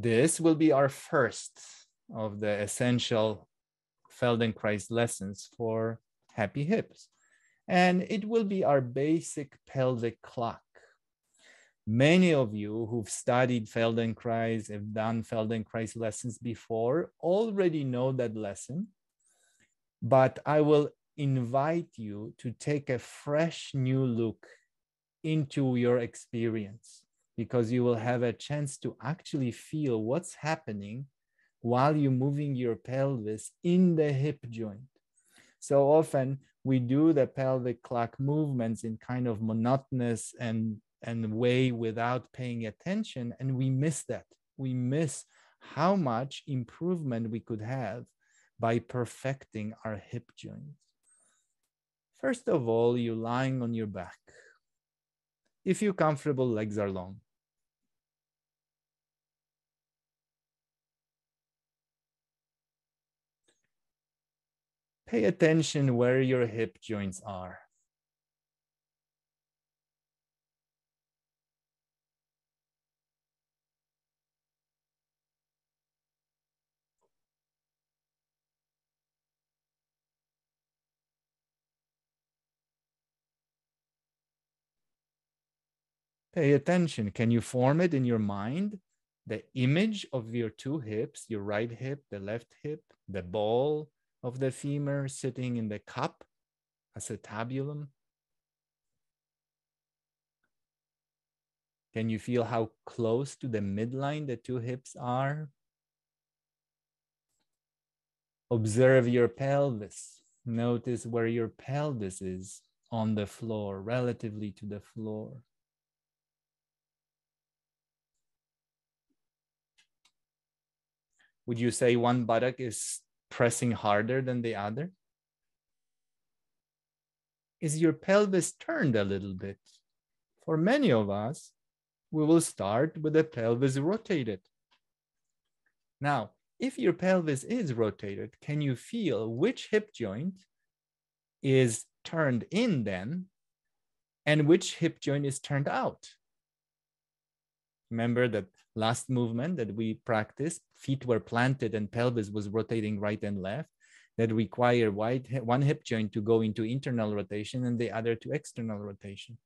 This will be our first of the essential Feldenkrais lessons for happy hips. And it will be our basic pelvic clock. Many of you who've studied Feldenkrais, have done Feldenkrais lessons before, already know that lesson. But I will invite you to take a fresh new look into your experience because you will have a chance to actually feel what's happening while you're moving your pelvis in the hip joint. So often we do the pelvic clock movements in kind of monotonous and, and way without paying attention, and we miss that. We miss how much improvement we could have by perfecting our hip joints. First of all, you're lying on your back. If you're comfortable, legs are long. Pay attention where your hip joints are. Pay attention. Can you form it in your mind? The image of your two hips, your right hip, the left hip, the ball of the femur sitting in the cup, acetabulum? Can you feel how close to the midline the two hips are? Observe your pelvis. Notice where your pelvis is on the floor, relatively to the floor. Would you say one buttock is pressing harder than the other? Is your pelvis turned a little bit? For many of us, we will start with the pelvis rotated. Now, if your pelvis is rotated, can you feel which hip joint is turned in then and which hip joint is turned out? Remember that last movement that we practiced, feet were planted and pelvis was rotating right and left. That require one hip joint to go into internal rotation and the other to external rotation.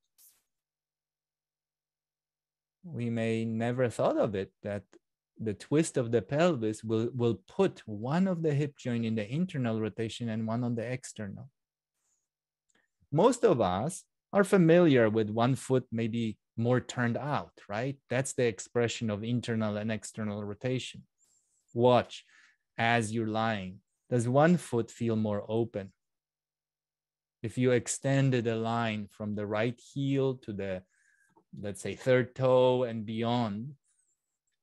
We may never thought of it that the twist of the pelvis will, will put one of the hip joint in the internal rotation and one on the external. Most of us are familiar with one foot maybe more turned out, right? That's the expression of internal and external rotation. Watch as you're lying. Does one foot feel more open? If you extended a line from the right heel to the, let's say, third toe and beyond,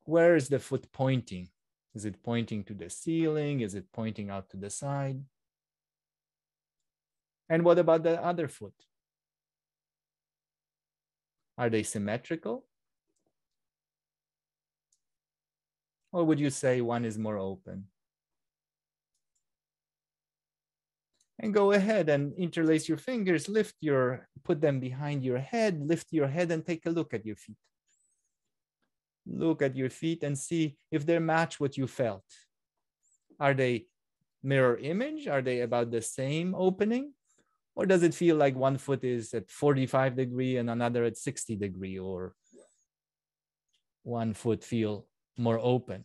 where is the foot pointing? Is it pointing to the ceiling? Is it pointing out to the side? And what about the other foot? Are they symmetrical? Or would you say one is more open? And go ahead and interlace your fingers, lift your, put them behind your head, lift your head and take a look at your feet. Look at your feet and see if they match what you felt. Are they mirror image? Are they about the same opening? Or does it feel like one foot is at 45 degree and another at 60 degree? Or one foot feel more open?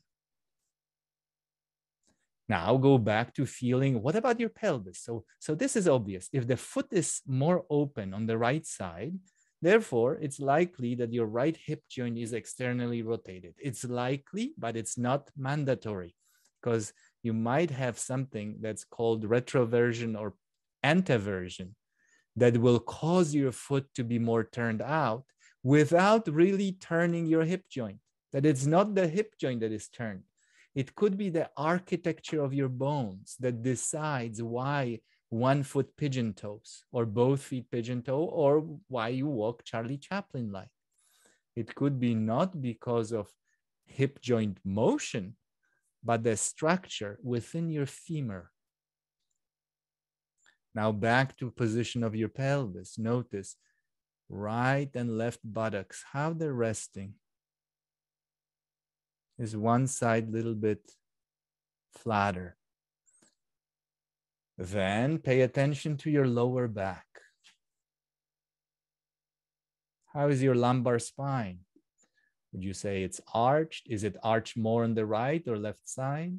Now go back to feeling what about your pelvis? So so this is obvious. If the foot is more open on the right side therefore it's likely that your right hip joint is externally rotated. It's likely but it's not mandatory because you might have something that's called retroversion or anteversion that will cause your foot to be more turned out without really turning your hip joint. That it's not the hip joint that is turned. It could be the architecture of your bones that decides why one foot pigeon toes or both feet pigeon toe or why you walk Charlie Chaplin like. It could be not because of hip joint motion, but the structure within your femur now back to position of your pelvis. Notice right and left buttocks, how they're resting. Is one side a little bit flatter? Then pay attention to your lower back. How is your lumbar spine? Would you say it's arched? Is it arched more on the right or left side?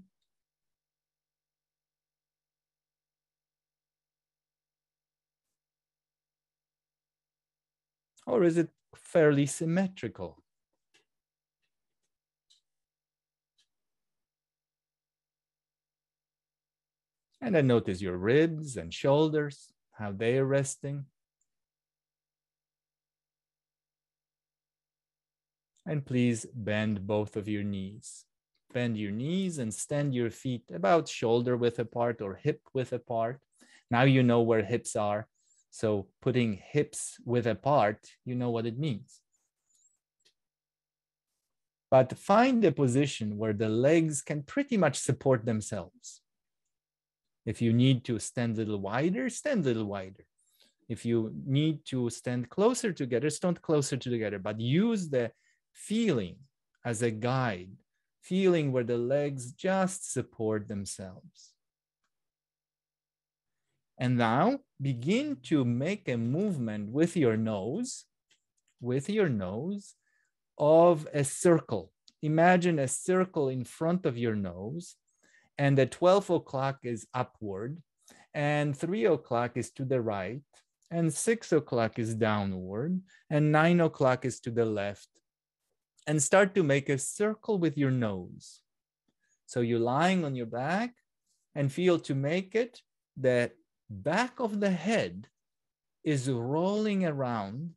Or is it fairly symmetrical? And then notice your ribs and shoulders, how they are resting. And please bend both of your knees. Bend your knees and stand your feet about shoulder width apart or hip width apart. Now you know where hips are. So putting hips width apart, you know what it means. But find a position where the legs can pretty much support themselves. If you need to stand a little wider, stand a little wider. If you need to stand closer together, stand closer together, but use the feeling as a guide, feeling where the legs just support themselves. And now begin to make a movement with your nose, with your nose of a circle. Imagine a circle in front of your nose and the 12 o'clock is upward, and 3 o'clock is to the right, and 6 o'clock is downward, and 9 o'clock is to the left. And start to make a circle with your nose. So you're lying on your back and feel to make it the back of the head is rolling around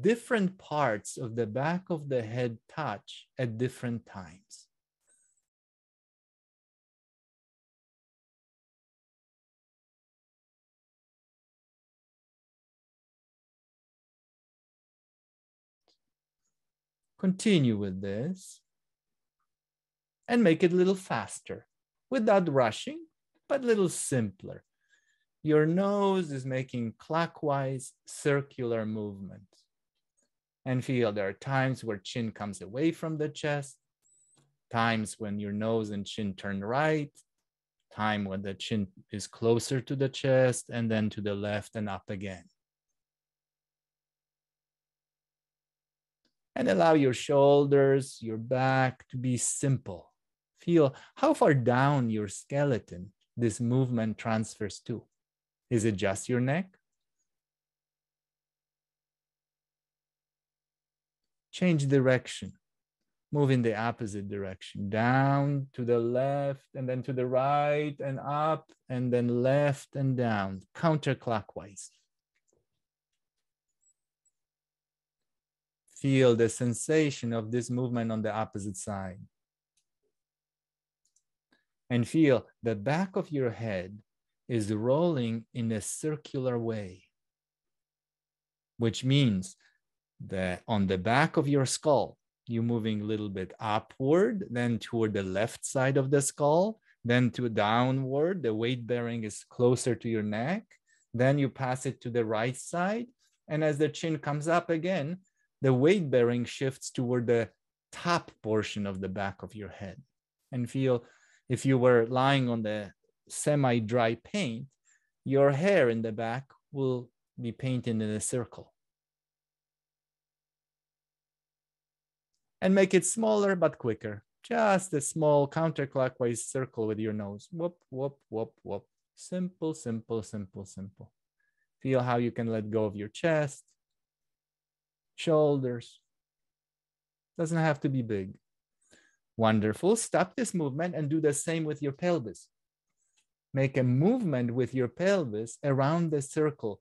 different parts of the back of the head touch at different times. Continue with this and make it a little faster without rushing, but a little simpler. Your nose is making clockwise circular movements. And feel there are times where chin comes away from the chest, times when your nose and chin turn right, time when the chin is closer to the chest, and then to the left and up again. and allow your shoulders, your back to be simple. Feel how far down your skeleton this movement transfers to. Is it just your neck? Change direction. Move in the opposite direction, down to the left and then to the right and up and then left and down, counterclockwise. feel the sensation of this movement on the opposite side. And feel the back of your head is rolling in a circular way, which means that on the back of your skull, you're moving a little bit upward, then toward the left side of the skull, then to downward. The weight bearing is closer to your neck. Then you pass it to the right side. And as the chin comes up again, the weight bearing shifts toward the top portion of the back of your head and feel if you were lying on the semi dry paint, your hair in the back will be painted in a circle. And make it smaller but quicker. Just a small counterclockwise circle with your nose. Whoop, whoop, whoop, whoop. Simple, simple, simple, simple. Feel how you can let go of your chest, shoulders. Doesn't have to be big. Wonderful. Stop this movement and do the same with your pelvis. Make a movement with your pelvis around the circle.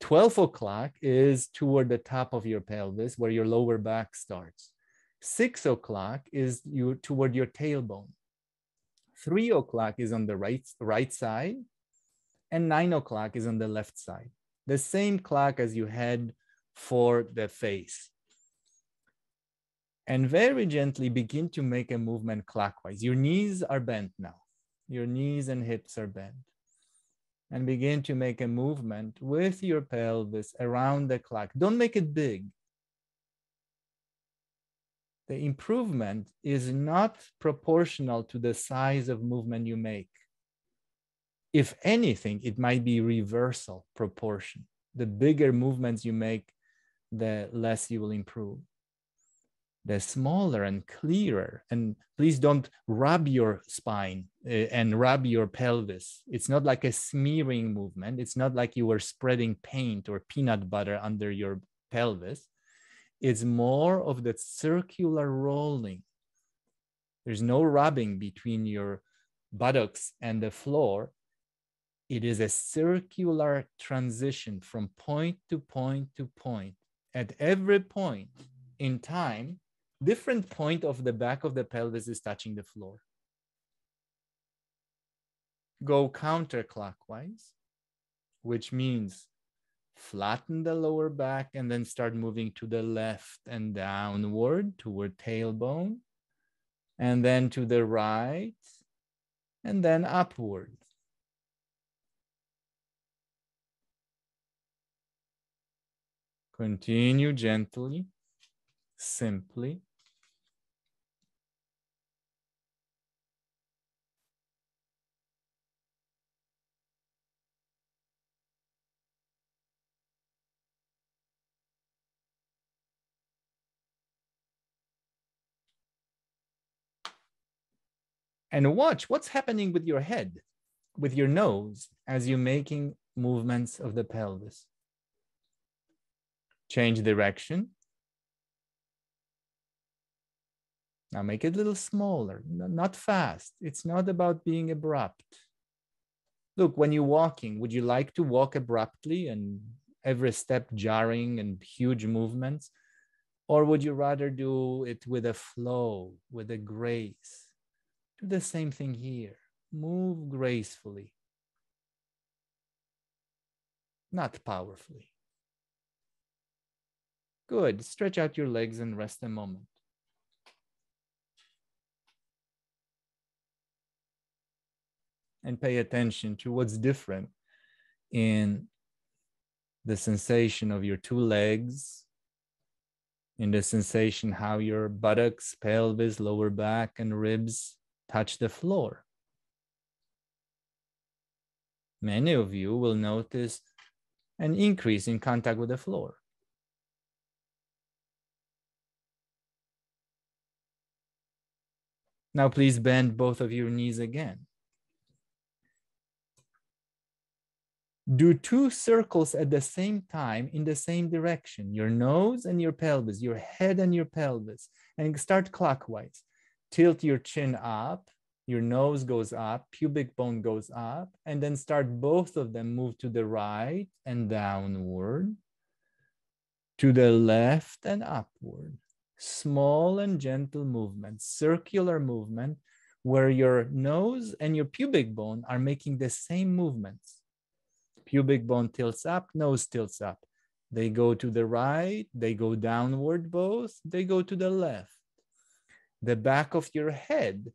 12 o'clock is toward the top of your pelvis where your lower back starts. Six o'clock is you toward your tailbone. Three o'clock is on the right, right side, and nine o'clock is on the left side. The same clock as you had for the face. And very gently begin to make a movement clockwise. Your knees are bent now. Your knees and hips are bent. And begin to make a movement with your pelvis around the clock. Don't make it big. the improvement is not proportional to the size of movement you make. If anything, it might be reversal proportion. The bigger movements you make, the less you will improve. The smaller and clearer, and please don't rub your spine uh, and rub your pelvis. It's not like a smearing movement. It's not like you were spreading paint or peanut butter under your pelvis it's more of that circular rolling. There's no rubbing between your buttocks and the floor. It is a circular transition from point to point to point. At every point in time, different point of the back of the pelvis is touching the floor. Go counterclockwise, which means flatten the lower back and then start moving to the left and downward toward tailbone and then to the right and then upward. Continue gently, simply. And watch what's happening with your head, with your nose, as you're making movements of the pelvis. Change direction. Now make it a little smaller, not fast. It's not about being abrupt. Look, when you're walking, would you like to walk abruptly and every step jarring and huge movements? Or would you rather do it with a flow, with a grace? Do the same thing here. Move gracefully, not powerfully. Good. Stretch out your legs and rest a moment. And pay attention to what's different in the sensation of your two legs, in the sensation how your buttocks, pelvis, lower back, and ribs touch the floor. Many of you will notice an increase in contact with the floor. Now, please bend both of your knees again. Do two circles at the same time in the same direction, your nose and your pelvis, your head and your pelvis, and start clockwise tilt your chin up, your nose goes up, pubic bone goes up, and then start both of them move to the right and downward, to the left and upward. Small and gentle movement, circular movement, where your nose and your pubic bone are making the same movements. Pubic bone tilts up, nose tilts up. They go to the right, they go downward both, they go to the left the back of your head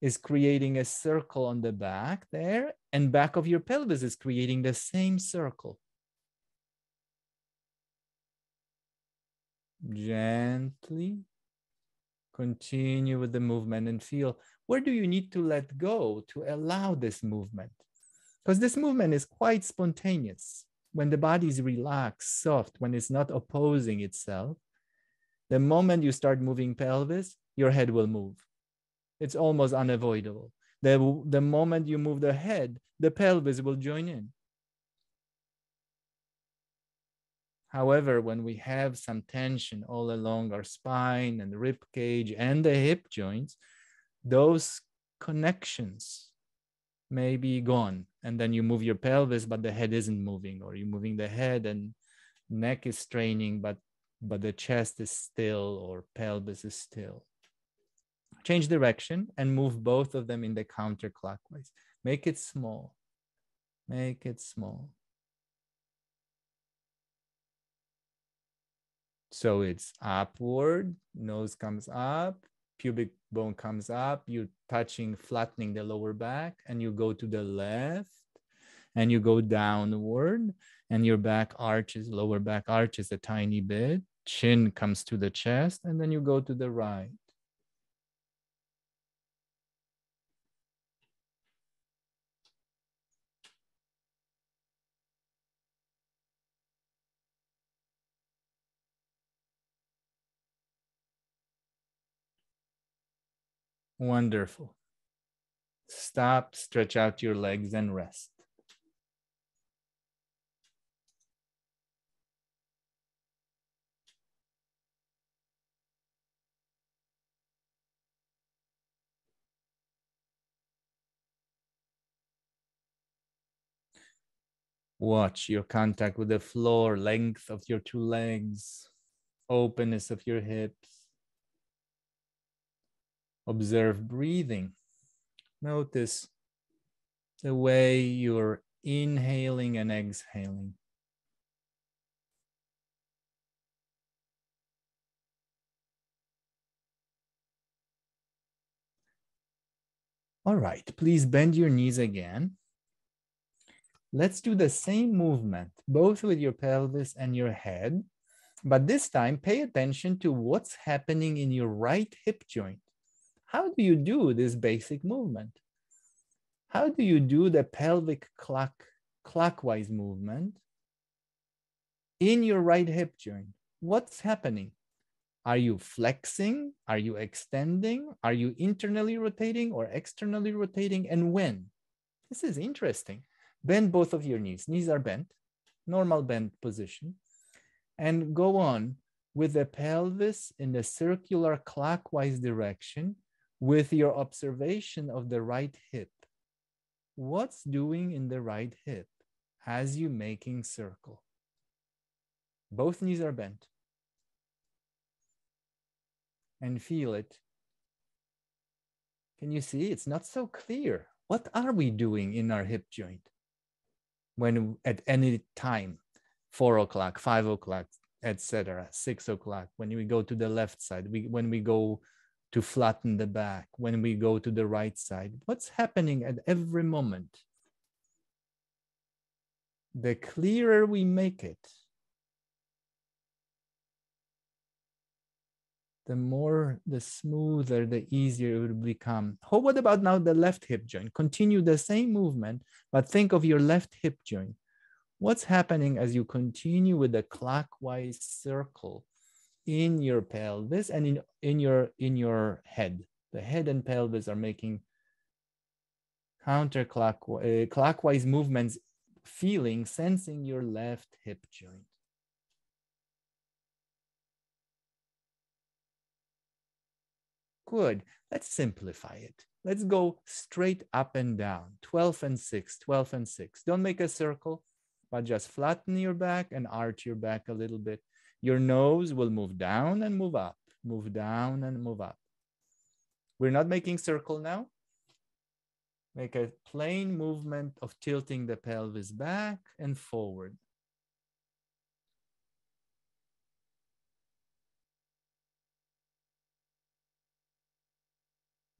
is creating a circle on the back there, and back of your pelvis is creating the same circle. Gently continue with the movement and feel where do you need to let go to allow this movement? Because this movement is quite spontaneous. When the body is relaxed, soft, when it's not opposing itself, the moment you start moving pelvis, your head will move. It's almost unavoidable. The, the moment you move the head, the pelvis will join in. However, when we have some tension all along our spine and rib cage and the hip joints, those connections may be gone. And then you move your pelvis, but the head isn't moving, or you're moving the head and neck is straining, but but the chest is still or pelvis is still change direction and move both of them in the counterclockwise. Make it small. Make it small. So it's upward, nose comes up, pubic bone comes up, you're touching, flattening the lower back, and you go to the left and you go downward, and your back arches, lower back arches a tiny bit, chin comes to the chest, and then you go to the right. Wonderful. Stop, stretch out your legs, and rest. Watch your contact with the floor, length of your two legs, openness of your hips. Observe breathing. Notice the way you're inhaling and exhaling. All right, please bend your knees again. Let's do the same movement, both with your pelvis and your head, but this time pay attention to what's happening in your right hip joint. How do you do this basic movement? How do you do the pelvic clock, clockwise movement in your right hip joint? What's happening? Are you flexing? Are you extending? Are you internally rotating or externally rotating? And when? This is interesting. Bend both of your knees. Knees are bent, normal bend position. And go on with the pelvis in the circular clockwise direction with your observation of the right hip. What's doing in the right hip as you making circle? Both knees are bent. And feel it. Can you see? It's not so clear. What are we doing in our hip joint when at any time, four o'clock, five o'clock, etc., six o'clock, when we go to the left side, we when we go to flatten the back when we go to the right side. What's happening at every moment? The clearer we make it, the more, the smoother, the easier it will become. Oh, what about now the left hip joint? Continue the same movement, but think of your left hip joint. What's happening as you continue with the clockwise circle? In your pelvis and in, in your in your head. The head and pelvis are making counterclockwise uh, clockwise movements, feeling, sensing your left hip joint. Good. Let's simplify it. Let's go straight up and down, 12 and 6, 12 and 6. Don't make a circle, but just flatten your back and arch your back a little bit. Your nose will move down and move up, move down and move up. We're not making circle now. Make a plain movement of tilting the pelvis back and forward.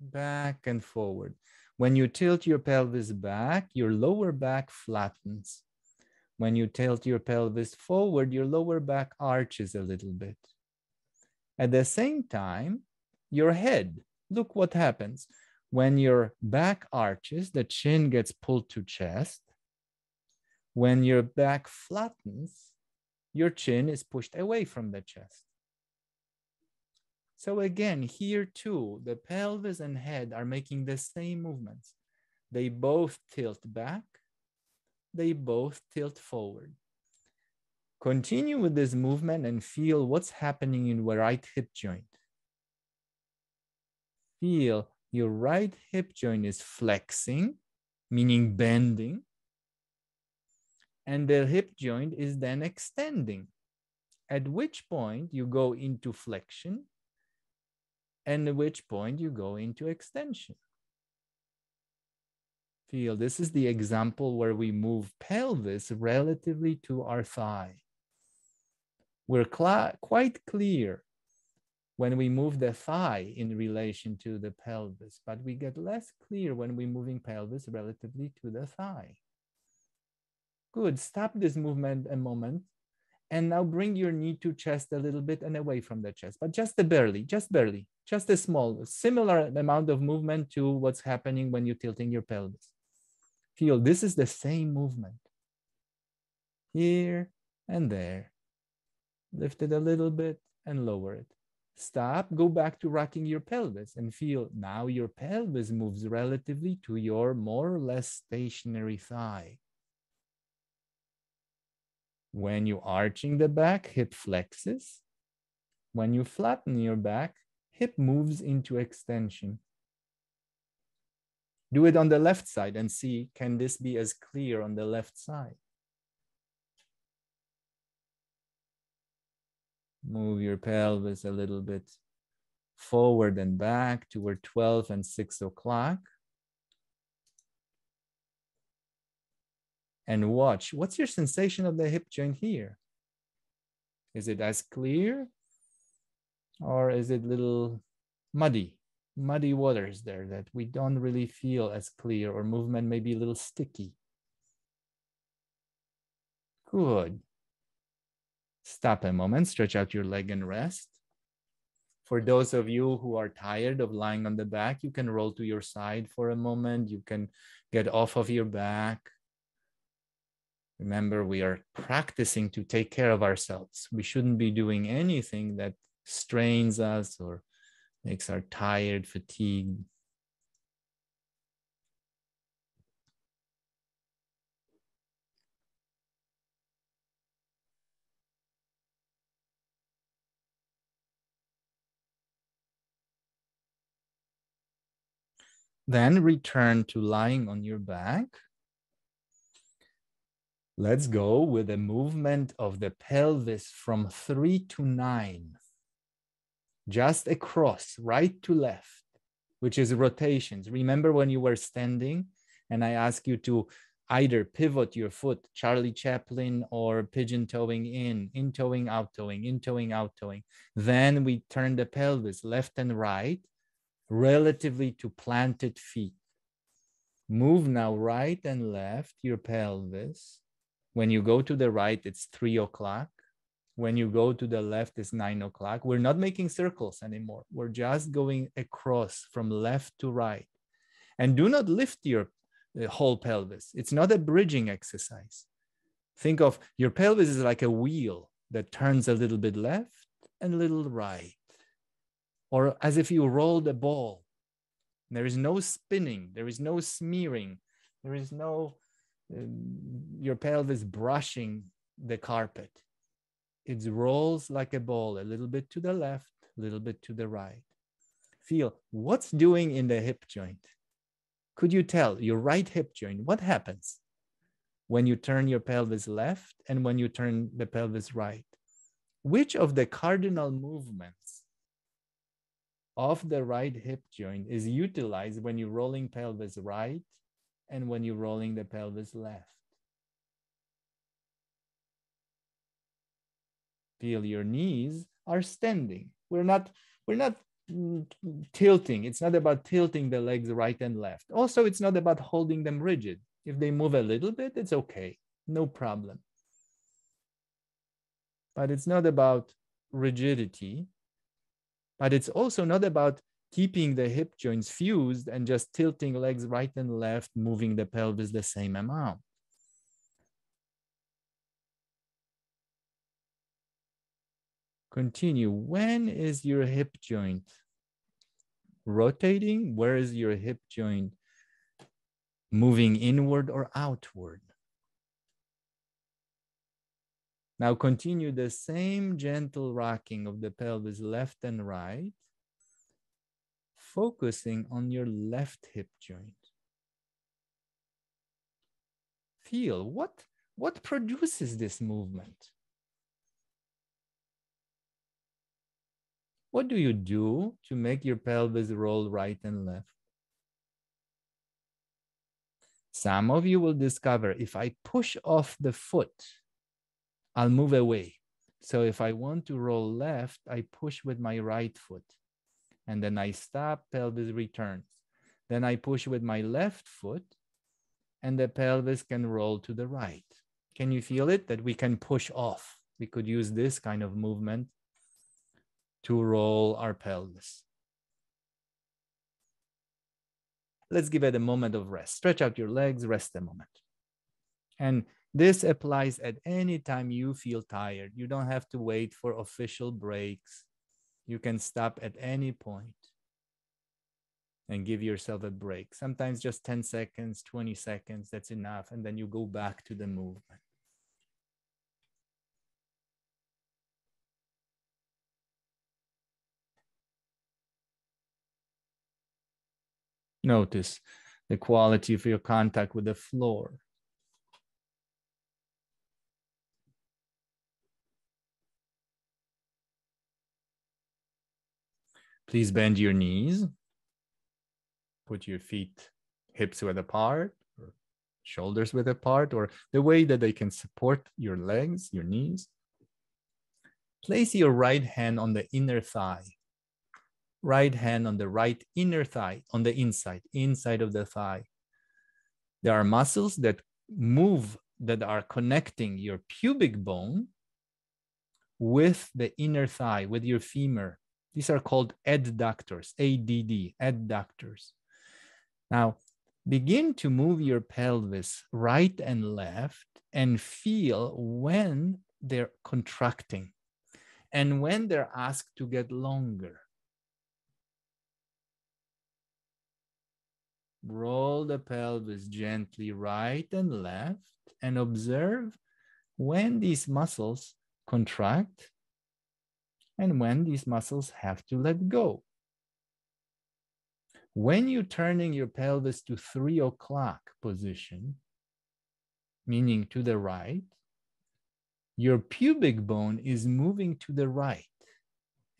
Back and forward. When you tilt your pelvis back, your lower back flattens. When you tilt your pelvis forward, your lower back arches a little bit. At the same time, your head, look what happens. When your back arches, the chin gets pulled to chest. When your back flattens, your chin is pushed away from the chest. So again, here too, the pelvis and head are making the same movements. They both tilt back they both tilt forward. Continue with this movement and feel what's happening in your right hip joint. Feel your right hip joint is flexing, meaning bending, and the hip joint is then extending, at which point you go into flexion, and at which point you go into extension feel. This is the example where we move pelvis relatively to our thigh. We're cl quite clear when we move the thigh in relation to the pelvis, but we get less clear when we're moving pelvis relatively to the thigh. Good, stop this movement a moment And now bring your knee to chest a little bit and away from the chest, but just a barely, just barely, just a small, similar amount of movement to what's happening when you're tilting your pelvis. Feel this is the same movement. Here and there. Lift it a little bit and lower it. Stop, go back to rocking your pelvis and feel now your pelvis moves relatively to your more or less stationary thigh. When you arching the back, hip flexes. When you flatten your back, hip moves into extension. Do it on the left side and see, can this be as clear on the left side? Move your pelvis a little bit forward and back toward 12 and 6 o'clock. and watch. What's your sensation of the hip joint here? Is it as clear or is it little muddy, muddy waters there that we don't really feel as clear or movement may be a little sticky? Good. Stop a moment, stretch out your leg and rest. For those of you who are tired of lying on the back, you can roll to your side for a moment. You can get off of your back Remember, we are practicing to take care of ourselves. We shouldn't be doing anything that strains us or makes our tired, fatigued. Then return to lying on your back. Let's go with a movement of the pelvis from three to nine, just across, right to left, which is rotations. Remember when you were standing and I asked you to either pivot your foot, Charlie Chaplin, or pigeon toeing in, in toeing, out toeing, in toeing, out toeing. Then we turn the pelvis left and right relatively to planted feet. Move now right and left your pelvis when you go to the right, it's three o'clock. When you go to the left, it's nine o'clock. We're not making circles anymore. We're just going across from left to right. And do not lift your uh, whole pelvis. It's not a bridging exercise. Think of your pelvis is like a wheel that turns a little bit left and a little right, or as if you rolled a ball. There is no spinning, there is no smearing, there is no um, your pelvis brushing the carpet. It rolls like a ball, a little bit to the left, a little bit to the right. Feel what's doing in the hip joint. Could you tell your right hip joint? What happens when you turn your pelvis left and when you turn the pelvis right? Which of the cardinal movements of the right hip joint is utilized when you're rolling pelvis right and when you're rolling the pelvis left. Feel your knees are standing. We're not, we're not mm, tilting. It's not about tilting the legs right and left. Also, it's not about holding them rigid. If they move a little bit, it's okay, no problem. But it's not about rigidity, but it's also not about keeping the hip joints fused and just tilting legs right and left, moving the pelvis the same amount. Continue. When is your hip joint rotating? Where is your hip joint moving inward or outward? Now continue the same gentle rocking of the pelvis left and right focusing on your left hip joint. Feel what, what produces this movement? What do you do to make your pelvis roll right and left? Some of you will discover if I push off the foot, I'll move away. So if I want to roll left, I push with my right foot and then I stop, pelvis returns. Then I push with my left foot and the pelvis can roll to the right. Can you feel it? That we can push off. We could use this kind of movement to roll our pelvis. Let's give it a moment of rest. Stretch out your legs, rest a moment. And this applies at any time you feel tired. You don't have to wait for official breaks. You can stop at any point and give yourself a break. Sometimes just 10 seconds, 20 seconds, that's enough. And then you go back to the movement. Notice the quality of your contact with the floor. Please bend your knees. Put your feet hips width apart, or shoulders width apart, or the way that they can support your legs, your knees. Place your right hand on the inner thigh right hand on the right inner thigh, on the inside, inside of the thigh. There are muscles that move, that are connecting your pubic bone with the inner thigh, with your femur. These are called adductors, ADD, adductors. Now, begin to move your pelvis right and left and feel when they're contracting and when they're asked to get longer. Roll the pelvis gently right and left and observe when these muscles contract and when these muscles have to let go. When you're turning your pelvis to three o'clock position, meaning to the right, your pubic bone is moving to the right.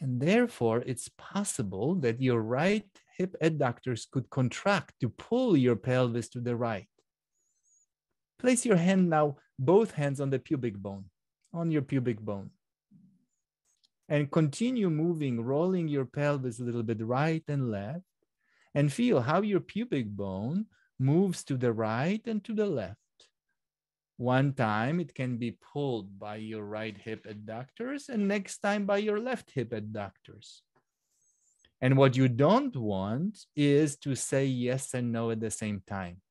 And therefore, it's possible that your right hip adductors could contract to pull your pelvis to the right. Place your hand now, both hands on the pubic bone, on your pubic bone. And continue moving, rolling your pelvis a little bit right and left, and feel how your pubic bone moves to the right and to the left. One time it can be pulled by your right hip adductors, and next time by your left hip adductors. And what you don't want is to say yes and no at the same time,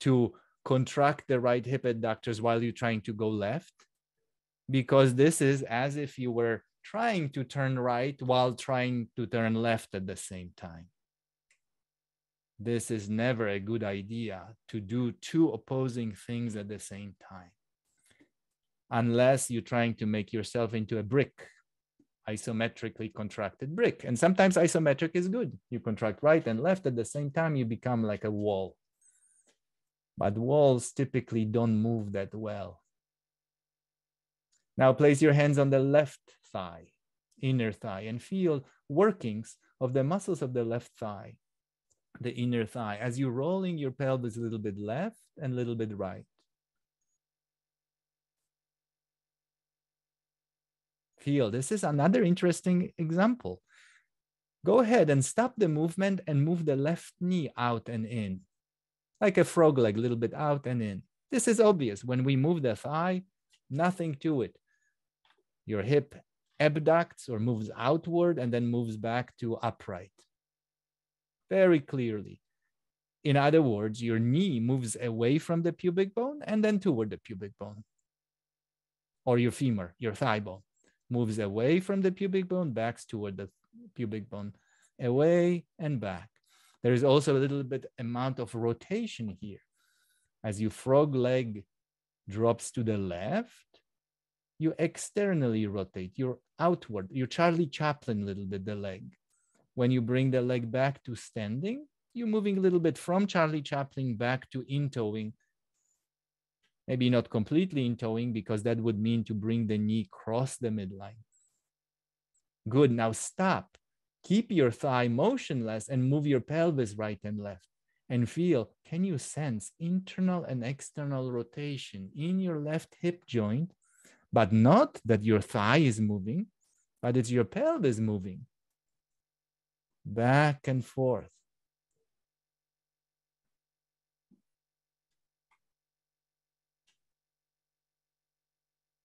to contract the right hip adductors while you're trying to go left, because this is as if you were trying to turn right while trying to turn left at the same time. This is never a good idea to do two opposing things at the same time, unless you're trying to make yourself into a brick isometrically contracted brick. And sometimes isometric is good. You contract right and left at the same time, you become like a wall. But walls typically don't move that well. Now place your hands on the left thigh, inner thigh, and feel workings of the muscles of the left thigh, the inner thigh, as you're rolling your pelvis a little bit left and a little bit right. Feel. This is another interesting example. Go ahead and stop the movement and move the left knee out and in, like a frog leg, a little bit out and in. This is obvious. When we move the thigh, nothing to it. Your hip abducts or moves outward and then moves back to upright. Very clearly. In other words, your knee moves away from the pubic bone and then toward the pubic bone, or your femur, your thigh bone moves away from the pubic bone, backs toward the pubic bone, away and back. There is also a little bit amount of rotation here. As your frog leg drops to the left, you externally rotate, you're outward, you're Charlie Chaplin a little bit the leg. When you bring the leg back to standing, you're moving a little bit from Charlie Chaplin back to in toeing maybe not completely in toeing because that would mean to bring the knee across the midline. Good, now stop. Keep your thigh motionless and move your pelvis right and left. And feel, can you sense internal and external rotation in your left hip joint, but not that your thigh is moving, but it's your pelvis moving back and forth.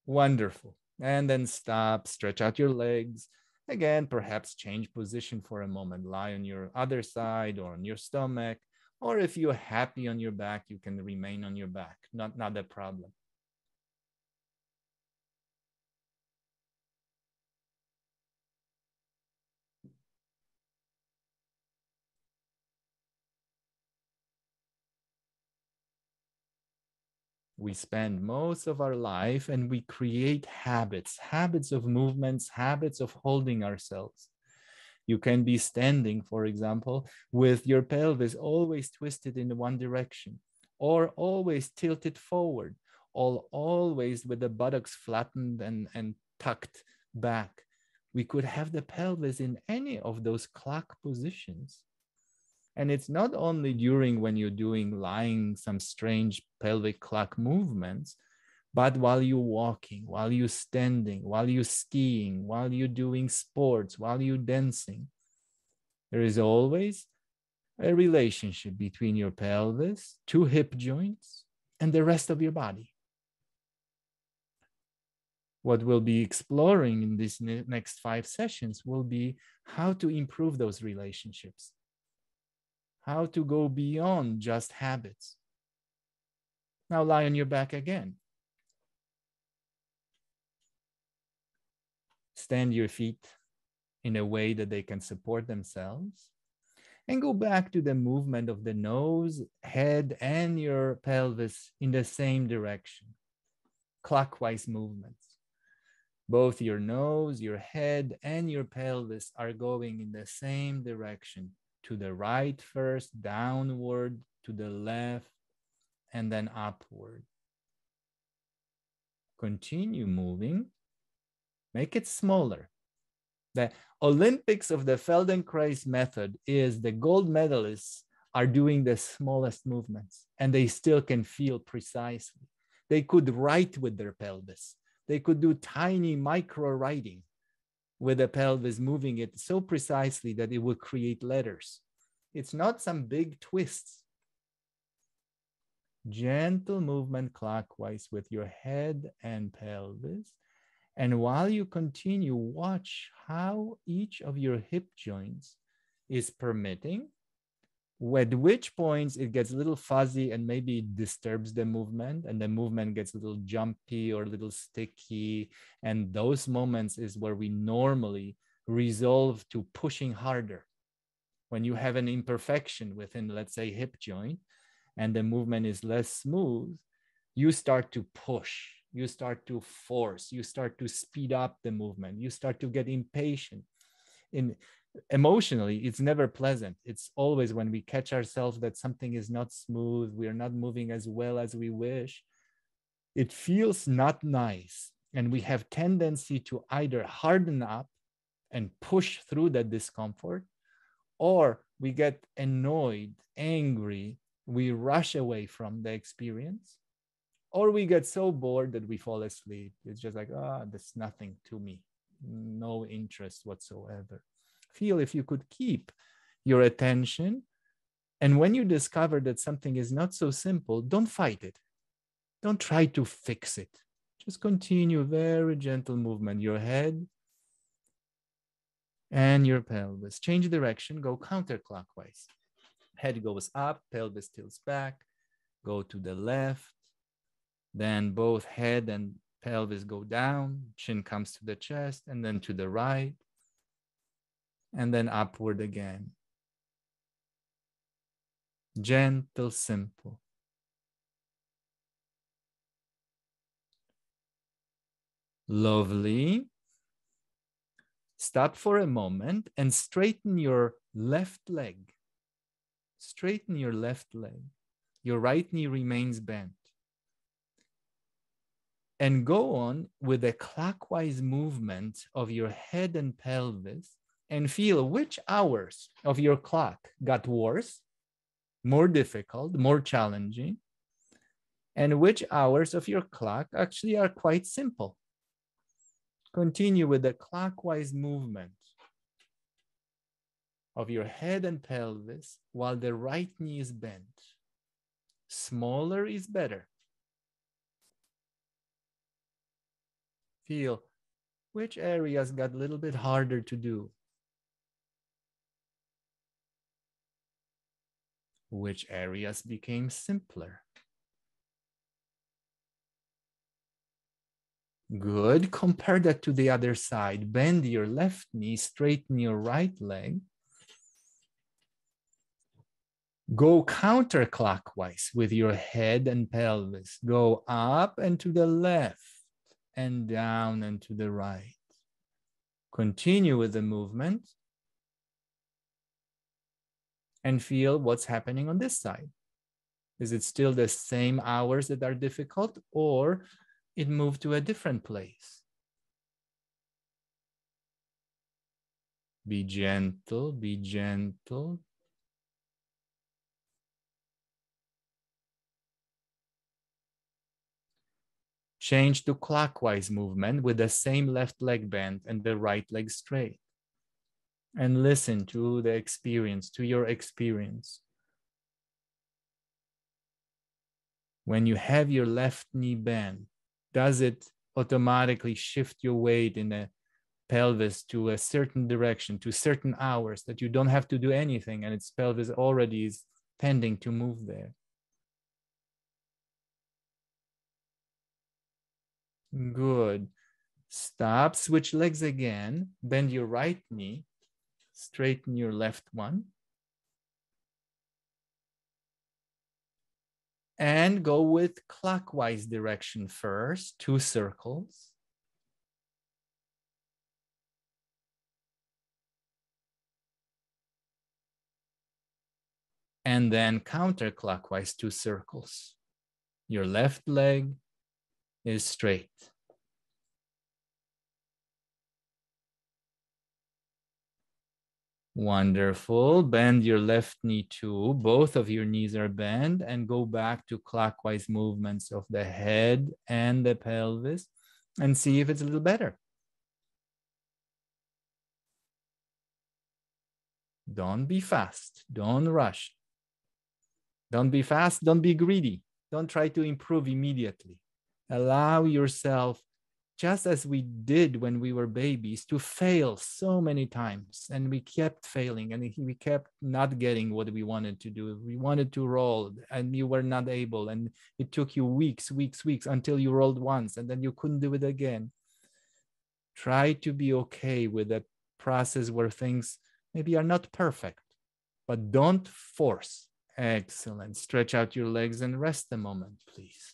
Wonderful. And then stop, stretch out your legs. Again, perhaps change position for a moment. Lie on your other side or on your stomach. Or if you're happy on your back, you can remain on your back. Not, not a problem. We spend most of our life and we create habits, habits of movements, habits of holding ourselves. You can be standing, for example, with your pelvis always twisted in one direction or always tilted forward, or always with the buttocks flattened and, and tucked back. We could have the pelvis in any of those clock positions. And it's not only during when you're doing lying some strange pelvic clock movements, but while you're walking, while you're standing, while you're skiing, while you're doing sports, while you're dancing, there is always a relationship between your pelvis, two hip joints, and the rest of your body. What we'll be exploring in these next five sessions will be how to improve those relationships how to go beyond just habits. Now lie on your back again. Stand your feet in a way that they can support themselves. And go back to the movement of the nose, head, and your pelvis in the same direction. Clockwise movements. Both your nose, your head, and your pelvis are going in the same direction to the right first, downward, to the left, and then upward. Continue moving. Make it smaller. The Olympics of the Feldenkrais method is the gold medalists are doing the smallest movements and they still can feel precisely. They could write with their pelvis. They could do tiny micro writing with the pelvis moving it so precisely that it will create letters. It's not some big twists. Gentle movement clockwise with your head and pelvis. And while you continue, watch how each of your hip joints is permitting at which points it gets a little fuzzy and maybe disturbs the movement and the movement gets a little jumpy or a little sticky. And those moments is where we normally resolve to pushing harder. When you have an imperfection within let's say hip joint and the movement is less smooth you start to push you start to force you start to speed up the movement you start to get impatient. In emotionally it's never pleasant. It's always when we catch ourselves that something is not smooth we are not moving as well as we wish it feels not nice. And we have tendency to either harden up and push through that discomfort or we get annoyed angry we rush away from the experience or we get so bored that we fall asleep. It's just like ah oh, that's nothing to me. No interest whatsoever feel if you could keep your attention. And when you discover that something is not so simple, don't fight it. Don't try to fix it. Just continue very gentle movement. Your head and your pelvis. Change direction, go counterclockwise. Head goes up, pelvis tilts back, go to the left. Then both head and pelvis go down, chin comes to the chest, and then to the right and then upward again. Gentle, simple. Lovely. Stop for a moment and straighten your left leg. Straighten your left leg. Your right knee remains bent. And go on with a clockwise movement of your head and pelvis and feel which hours of your clock got worse, more difficult, more challenging, and which hours of your clock actually are quite simple. Continue with the clockwise movement of your head and pelvis while the right knee is bent. Smaller is better. Feel which areas got a little bit harder to do? Which areas became simpler? Good. Compare that to the other side. Bend your left knee, straighten your right leg. Go counterclockwise with your head and pelvis. Go up and to the left and down and to the right. Continue with the movement and feel what's happening on this side. Is it still the same hours that are difficult or it moved to a different place? Be gentle, be gentle. Change to clockwise movement with the same left leg bent and the right leg straight. And listen to the experience, to your experience. When you have your left knee bent, does it automatically shift your weight in the pelvis to a certain direction, to certain hours that you don't have to do anything and its pelvis already is tending to move there? Good. Stop, switch legs again. Bend your right knee. Straighten your left one. And go with clockwise direction first, two circles. And then counterclockwise, two circles. Your left leg, is straight. Wonderful. Bend your left knee too. Both of your knees are bent and go back to clockwise movements of the head and the pelvis and see if it's a little better. Don't be fast. Don't rush. Don't be fast. Don't be greedy. Don't try to improve immediately. Allow yourself, just as we did when we were babies, to fail so many times. And we kept failing and we kept not getting what we wanted to do. We wanted to roll and you were not able. And it took you weeks, weeks, weeks until you rolled once and then you couldn't do it again. Try to be okay with that process where things maybe are not perfect, but don't force. Excellent. Stretch out your legs and rest a moment, please.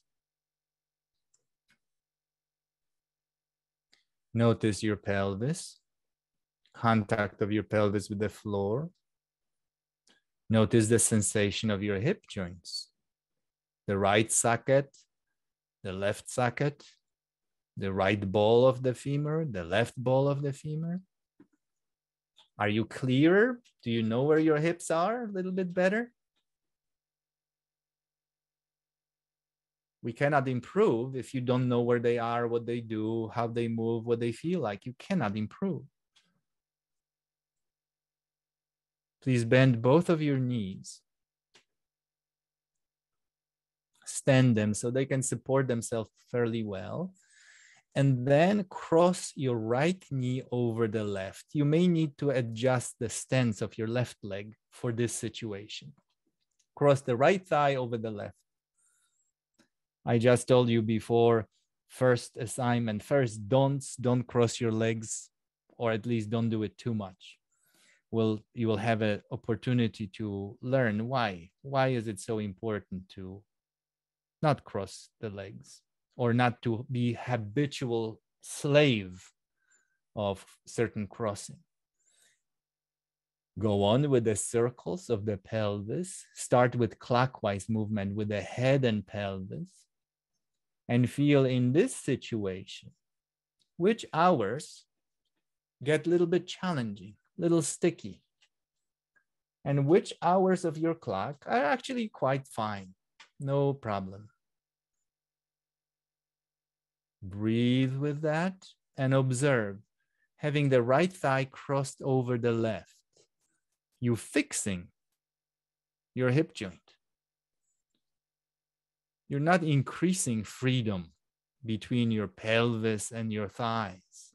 Notice your pelvis, contact of your pelvis with the floor. Notice the sensation of your hip joints, the right socket, the left socket, the right ball of the femur, the left ball of the femur. Are you clearer? Do you know where your hips are a little bit better? We cannot improve if you don't know where they are, what they do, how they move, what they feel like. You cannot improve. Please bend both of your knees. Stand them so they can support themselves fairly well. And then cross your right knee over the left. You may need to adjust the stance of your left leg for this situation. Cross the right thigh over the left I just told you before, first assignment, first don't don't cross your legs, or at least don't do it too much. Will you will have an opportunity to learn why. Why is it so important to not cross the legs or not to be habitual slave of certain crossing? Go on with the circles of the pelvis. Start with clockwise movement with the head and pelvis and feel in this situation which hours get a little bit challenging, little sticky, and which hours of your clock are actually quite fine, no problem. Breathe with that and observe having the right thigh crossed over the left. You fixing your hip joint you're not increasing freedom between your pelvis and your thighs.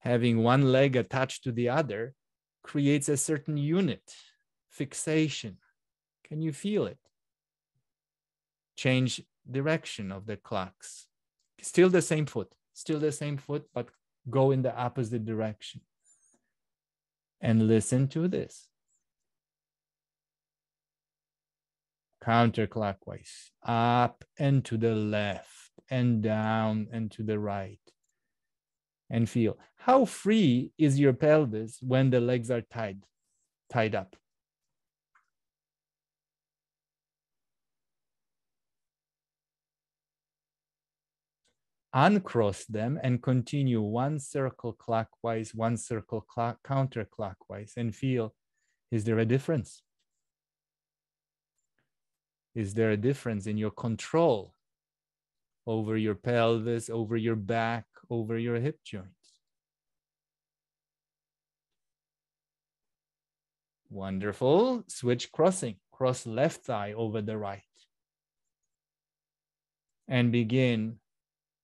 having one leg attached to the other creates a certain unit, fixation. Can you feel it? Change direction of the clocks. Still the same foot, still the same foot, but go in the opposite direction. And listen to this. Counterclockwise, up and to the left, and down and to the right. And feel how free is your pelvis when the legs are tied, tied up. uncross them and continue one circle clockwise, one circle clock, counterclockwise, and feel is there a difference? Is there a difference in your control over your pelvis, over your back, over your hip joints? Wonderful. Switch crossing. Cross left thigh over the right. And begin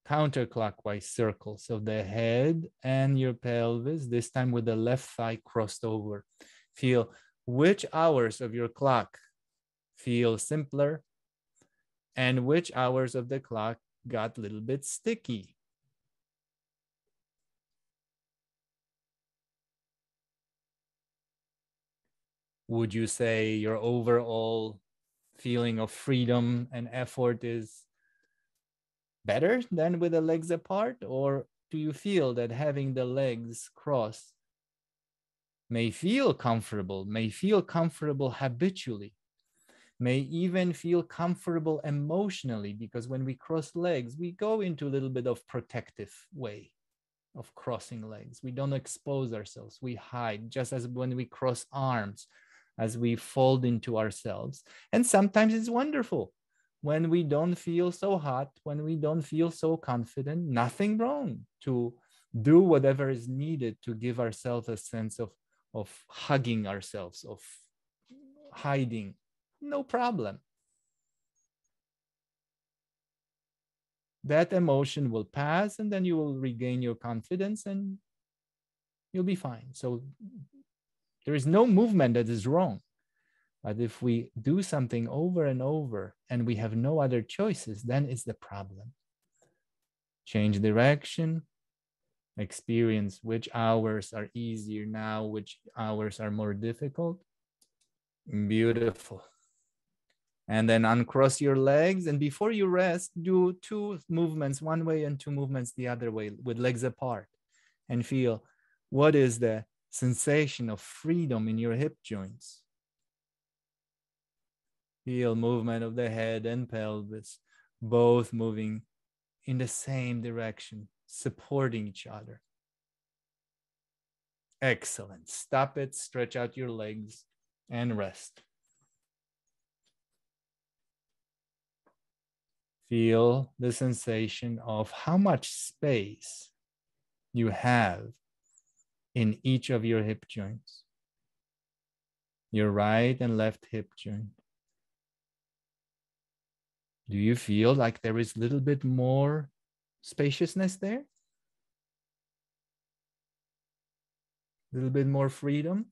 counterclockwise circles of the head and your pelvis, this time with the left thigh crossed over. Feel which hours of your clock feel simpler and which hours of the clock got a little bit sticky. Would you say your overall feeling of freedom and effort is better than with the legs apart? Or do you feel that having the legs crossed may feel comfortable, may feel comfortable habitually, may even feel comfortable emotionally? Because when we cross legs, we go into a little bit of protective way of crossing legs. We don't expose ourselves, we hide, just as when we cross arms, as we fold into ourselves. And sometimes it's wonderful when we don't feel so hot, when we don't feel so confident, nothing wrong to do whatever is needed to give ourselves a sense of, of hugging ourselves, of hiding. No problem. That emotion will pass and then you will regain your confidence and you'll be fine. So there is no movement that is wrong. But if we do something over and over and we have no other choices, then it's the problem. Change direction, experience which hours are easier now, which hours are more difficult. Beautiful. And then uncross your legs. And before you rest, do two movements one way and two movements the other way with legs apart. And feel what is the sensation of freedom in your hip joints Feel movement of the head and pelvis, both moving in the same direction, supporting each other. Excellent. Stop it, stretch out your legs, and rest. Feel the sensation of how much space you have in each of your hip joints, your right and left hip joint. Do you feel like there is a little bit more spaciousness there? A little bit more freedom?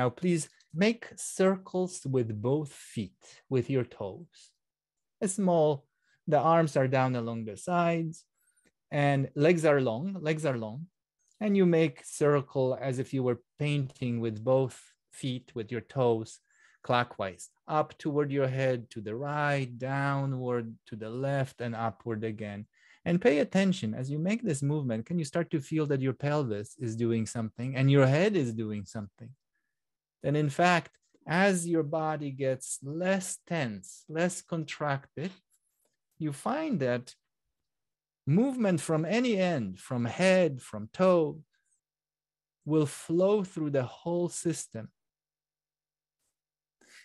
Now, please make circles with both feet, with your toes. A small the arms are down along the sides and legs are long, legs are long. And you make circle as if you were painting with both feet, with your toes clockwise, up toward your head to the right, downward to the left, and upward again. And pay attention as you make this movement. Can you start to feel that your pelvis is doing something and your head is doing something? Then, in fact, as your body gets less tense, less contracted, you find that movement from any end, from head, from toe, will flow through the whole system.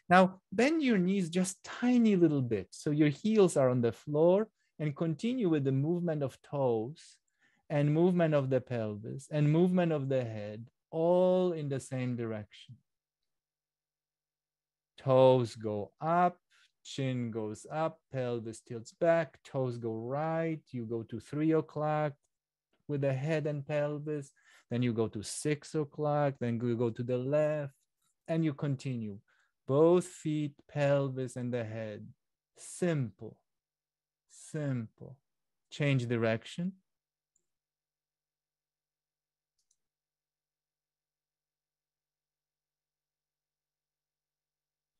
Now, bend your knees just tiny little bit so your heels are on the floor and continue with the movement of toes and movement of the pelvis and movement of the head all in the same direction. Toes go up, chin goes up, pelvis tilts back, toes go right. You go to three o'clock with the head and pelvis. Then you go to six o'clock. Then you go to the left and you continue. Both feet, pelvis, and the head. Simple, simple. Change direction.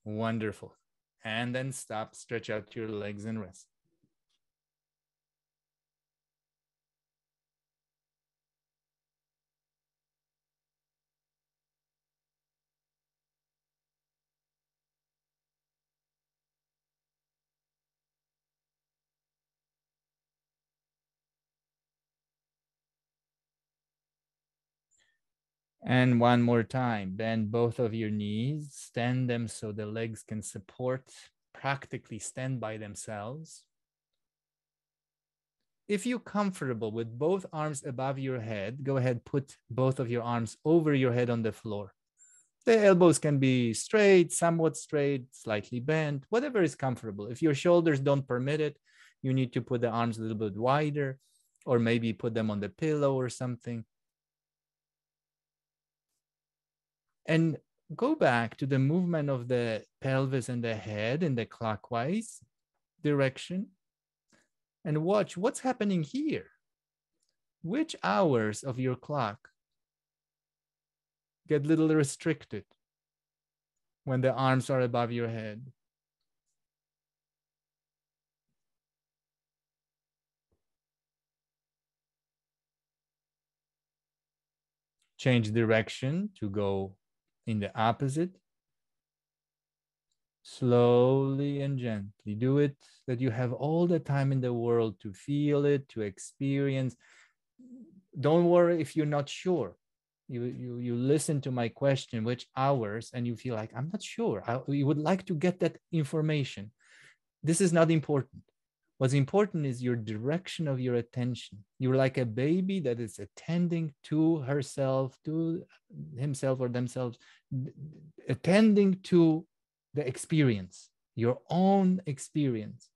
Wonderful. And then stop, stretch out your legs and rest. And one more time, bend both of your knees, stand them so the legs can support, practically stand by themselves. If you're comfortable with both arms above your head, go ahead, put both of your arms over your head on the floor. The elbows can be straight, somewhat straight, slightly bent, whatever is comfortable. If your shoulders don't permit it, you need to put the arms a little bit wider or maybe put them on the pillow or something and go back to the movement of the pelvis and the head in the clockwise direction and watch what's happening here. Which hours of your clock get little restricted when the arms are above your head? Change direction to go in the opposite. Slowly and gently do it that you have all the time in the world to feel it, to experience. Don't worry if you're not sure. You, you, you listen to my question, which hours, and you feel like, I'm not sure. I, you would like to get that information. This is not important. What's important is your direction of your attention. You're like a baby that is attending to herself, to himself or themselves, attending to the experience, your own experience,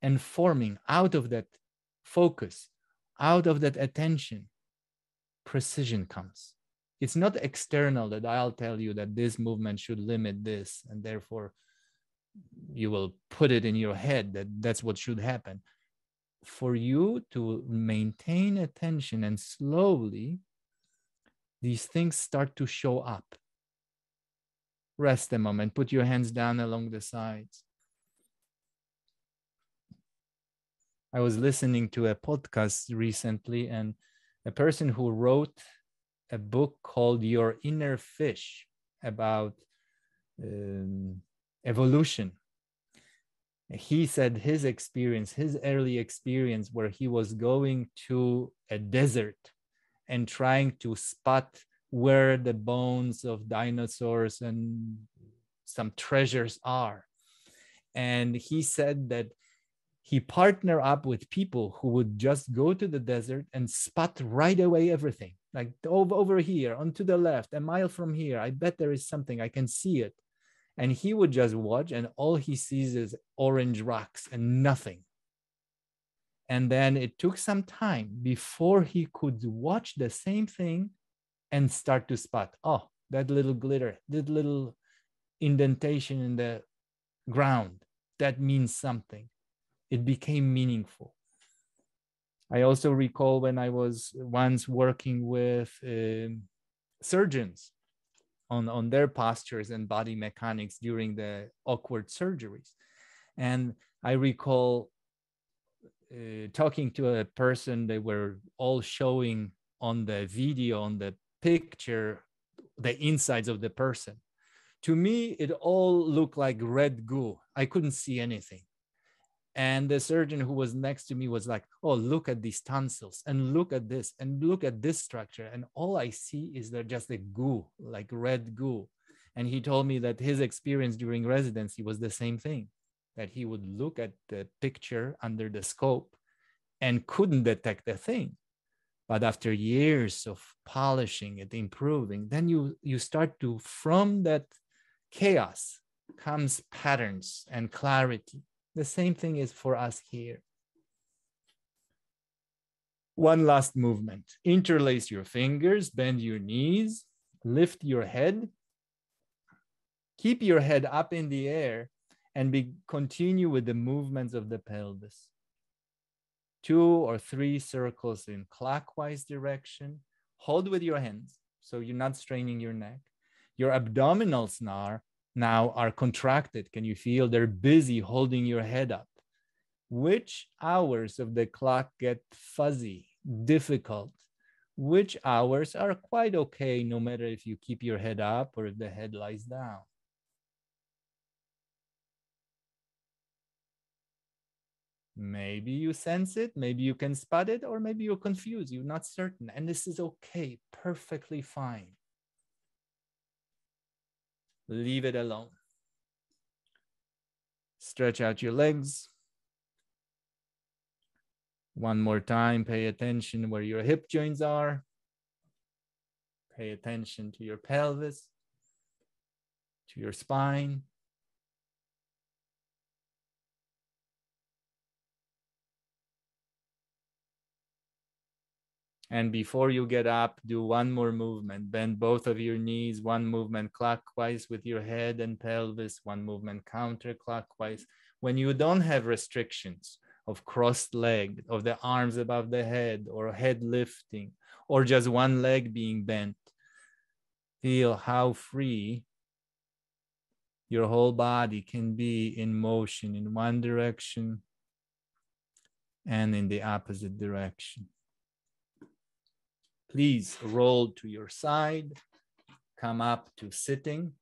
and forming out of that focus, out of that attention, precision comes. It's not external that I'll tell you that this movement should limit this, and therefore you will put it in your head that that's what should happen. For you to maintain attention and slowly these things start to show up. Rest a moment. Put your hands down along the sides. I was listening to a podcast recently and a person who wrote a book called your inner fish about um, evolution. He said his experience, his early experience, where he was going to a desert and trying to spot where the bones of dinosaurs and some treasures are. And he said that he partner up with people who would just go to the desert and spot right away everything like over, here onto the left a mile from here i bet there is something i can see it and he would just watch and all he sees is orange rocks and nothing. And then it took some time before he could watch the same thing and start to spot oh that little glitter that little indentation in the ground that means something. It became meaningful. I also recall when i was once working with uh, surgeons on, on their postures and body mechanics during the awkward surgeries. And I recall uh, talking to a person, they were all showing on the video, on the picture, the insides of the person. To me, it all looked like red goo. I couldn't see anything. And the surgeon who was next to me was like, Oh, look at these tonsils and look at this and look at this structure. And all I see is they're just a goo, like red goo. And he told me that his experience during residency was the same thing that he would look at the picture under the scope and couldn't detect a thing. But after years of polishing it, improving, then you, you start to, from that chaos comes patterns and clarity. The same thing is for us here. One last movement. Interlace your fingers, bend your knees, lift your head. Keep your head up in the air and be, continue with the movements of the pelvis. Two or three circles in clockwise direction. Hold with your hands so you're not straining your neck. Your abdominals now, now are contracted. Can you feel they're busy holding your head up? Which hours of the clock get fuzzy? difficult, which hours are quite okay, no matter if you keep your head up or if the head lies down. Maybe you sense it, maybe you can spot it, or maybe you're confused, you're not certain. And this is okay, perfectly fine. Leave it alone. Stretch out your legs. One more time, pay attention where your hip joints are. Pay attention to your pelvis, to your spine. And before you get up, do one more movement. Bend both of your knees, one movement clockwise with your head and pelvis, one movement counterclockwise. When you don't have restrictions, of crossed leg, of the arms above the head, or head lifting, or just one leg being bent. Feel how free your whole body can be in motion in one direction and in the opposite direction. Please roll to your side, come up to sitting.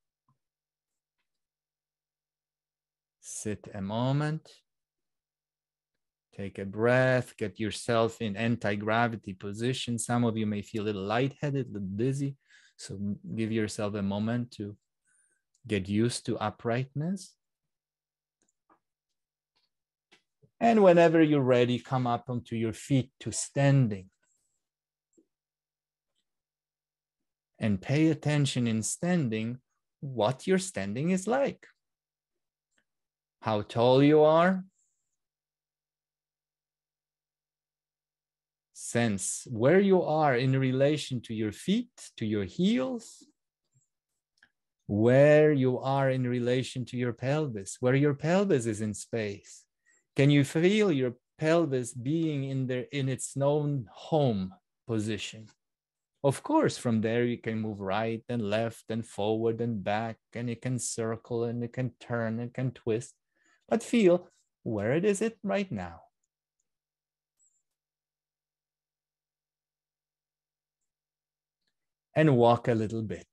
Sit a moment. Take a breath, get yourself in anti-gravity position. Some of you may feel a little lightheaded, a little dizzy. So give yourself a moment to get used to uprightness. And whenever you're ready, come up onto your feet to standing. And pay attention in standing what your standing is like. How tall you are, sense where you are in relation to your feet, to your heels, where you are in relation to your pelvis, where your pelvis is in space. Can you feel your pelvis being in there in its known home position? Of course, from there you can move right and left and forward and back, and you can circle and you can turn and can twist. But feel where it is it right now. and walk a little bit.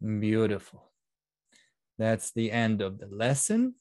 Beautiful. That's the end of the lesson.